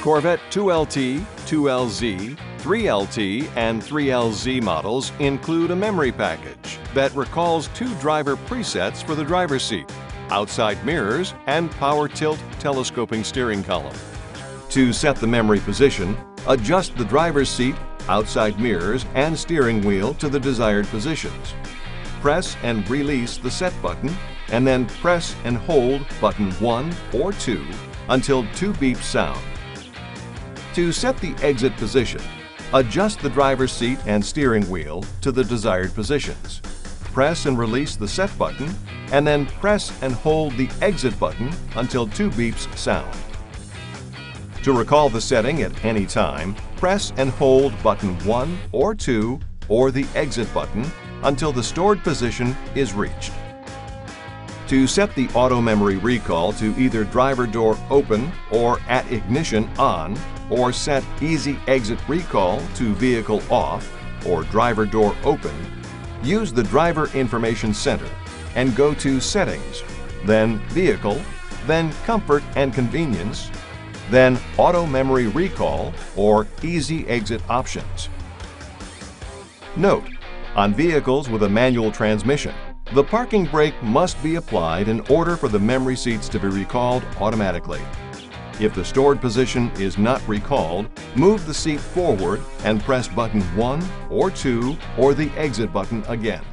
Corvette 2LT, 2LZ, 3LT, and 3LZ models include a memory package that recalls two driver presets for the driver's seat, outside mirrors, and power tilt telescoping steering column. To set the memory position, adjust the driver's seat, outside mirrors, and steering wheel to the desired positions. Press and release the set button, and then press and hold button 1 or 2 until two beeps sound. To set the exit position, adjust the driver's seat and steering wheel to the desired positions. Press and release the set button, and then press and hold the exit button until two beeps sound. To recall the setting at any time, press and hold button 1 or 2 or the exit button until the stored position is reached. To set the auto memory recall to either driver door open or at ignition on, or set easy exit recall to vehicle off or driver door open, use the Driver Information Center and go to Settings, then Vehicle, then Comfort and Convenience, then Auto Memory Recall or Easy Exit Options. Note, on vehicles with a manual transmission, the parking brake must be applied in order for the memory seats to be recalled automatically. If the stored position is not recalled, move the seat forward and press button 1 or 2 or the exit button again.